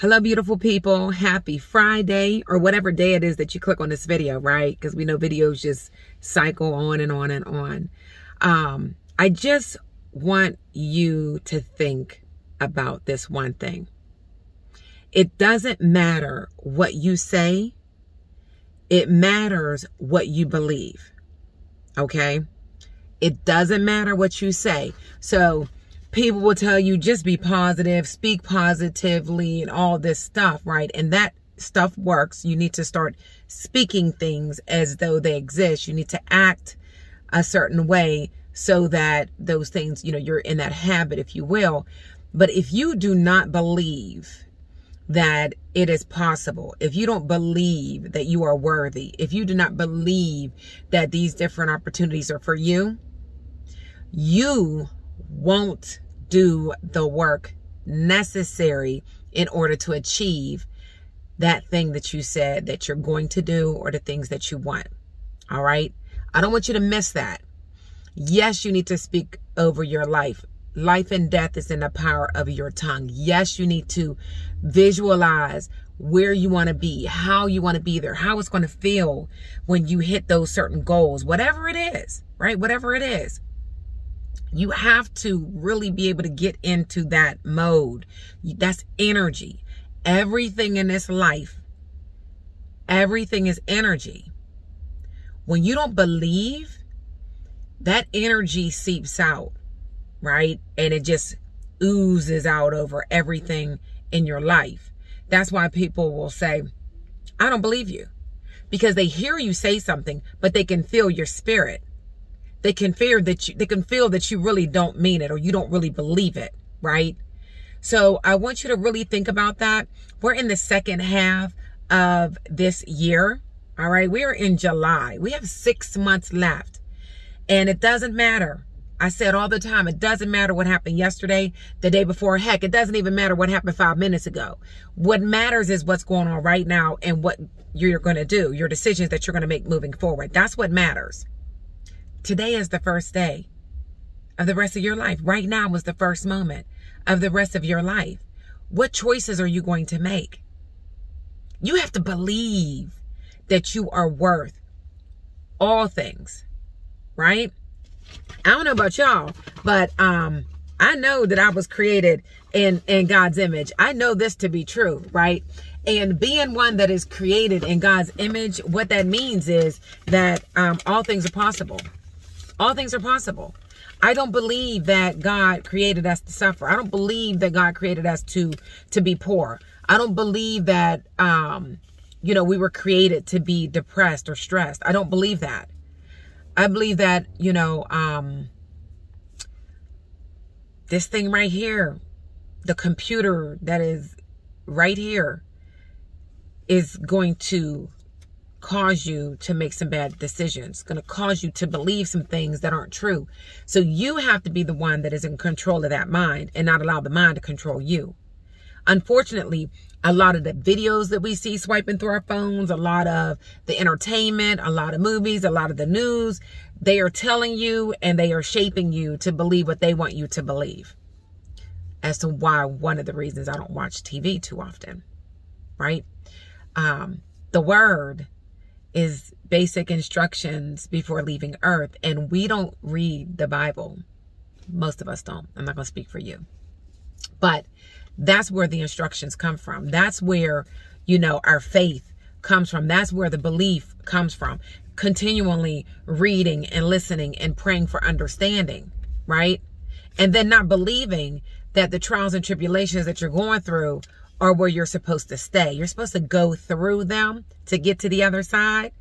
Hello, beautiful people. Happy Friday or whatever day it is that you click on this video, right? Because we know videos just cycle on and on and on. Um, I just want you to think about this one thing. It doesn't matter what you say. It matters what you believe. Okay. It doesn't matter what you say. So people will tell you just be positive, speak positively, and all this stuff, right? And that stuff works. You need to start speaking things as though they exist. You need to act a certain way so that those things, you know, you're in that habit, if you will. But if you do not believe that it is possible, if you don't believe that you are worthy, if you do not believe that these different opportunities are for you, you won't do the work necessary in order to achieve that thing that you said that you're going to do or the things that you want. All right. I don't want you to miss that. Yes, you need to speak over your life. Life and death is in the power of your tongue. Yes, you need to visualize where you want to be, how you want to be there, how it's going to feel when you hit those certain goals, whatever it is, right? Whatever it is you have to really be able to get into that mode. That's energy. Everything in this life, everything is energy. When you don't believe, that energy seeps out, right? And it just oozes out over everything in your life. That's why people will say, I don't believe you. Because they hear you say something, but they can feel your spirit they can fear that you they can feel that you really don't mean it or you don't really believe it, right? So I want you to really think about that. We're in the second half of this year. All right. We are in July. We have six months left. And it doesn't matter. I said all the time, it doesn't matter what happened yesterday, the day before. Heck, it doesn't even matter what happened five minutes ago. What matters is what's going on right now and what you're going to do, your decisions that you're going to make moving forward. That's what matters. Today is the first day of the rest of your life. Right now is the first moment of the rest of your life. What choices are you going to make? You have to believe that you are worth all things, right? I don't know about y'all, but um I know that I was created in in God's image. I know this to be true, right? And being one that is created in God's image, what that means is that um, all things are possible. All things are possible. I don't believe that God created us to suffer. I don't believe that God created us to to be poor. I don't believe that um you know we were created to be depressed or stressed. I don't believe that. I believe that, you know, um this thing right here, the computer that is right here is going to cause you to make some bad decisions, going to cause you to believe some things that aren't true. So you have to be the one that is in control of that mind and not allow the mind to control you. Unfortunately, a lot of the videos that we see swiping through our phones, a lot of the entertainment, a lot of movies, a lot of the news, they are telling you and they are shaping you to believe what they want you to believe. As to why one of the reasons I don't watch TV too often, right? Um, the word is basic instructions before leaving earth. And we don't read the Bible. Most of us don't. I'm not going to speak for you. But that's where the instructions come from. That's where, you know, our faith comes from. That's where the belief comes from. Continually reading and listening and praying for understanding, right? And then not believing that the trials and tribulations that you're going through are where you're supposed to stay. You're supposed to go through them to get to the other side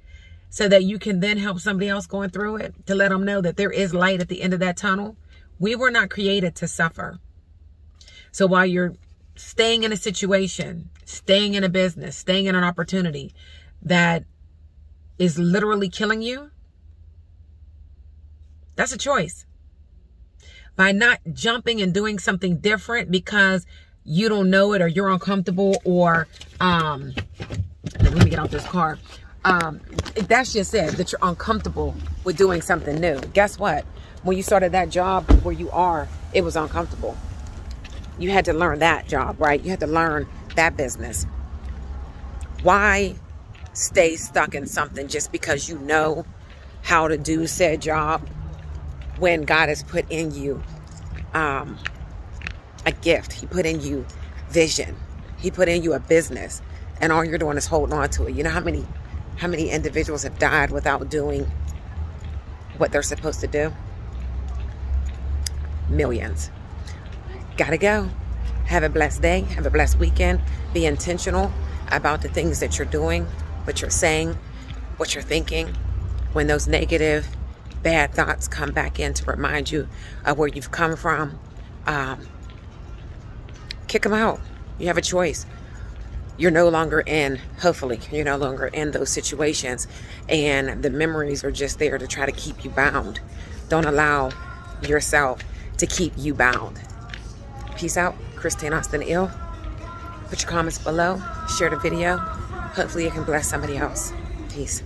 so that you can then help somebody else going through it to let them know that there is light at the end of that tunnel. We were not created to suffer. So while you're staying in a situation, staying in a business, staying in an opportunity that is literally killing you, that's a choice. By not jumping and doing something different because you don't know it or you're uncomfortable or um let me get out this car. Um that's just it that you're uncomfortable with doing something new. Guess what? When you started that job where you are it was uncomfortable. You had to learn that job right? You had to learn that business. Why stay stuck in something just because you know how to do said job when God has put in you um, a gift. He put in you vision. He put in you a business. And all you're doing is holding on to it. You know how many how many individuals have died without doing what they're supposed to do? Millions. Gotta go. Have a blessed day. Have a blessed weekend. Be intentional about the things that you're doing, what you're saying, what you're thinking. When those negative, bad thoughts come back in to remind you of where you've come from, um, kick them out. You have a choice. You're no longer in, hopefully, you're no longer in those situations. And the memories are just there to try to keep you bound. Don't allow yourself to keep you bound. Peace out. Christine Austin El. Put your comments below. Share the video. Hopefully it can bless somebody else. Peace.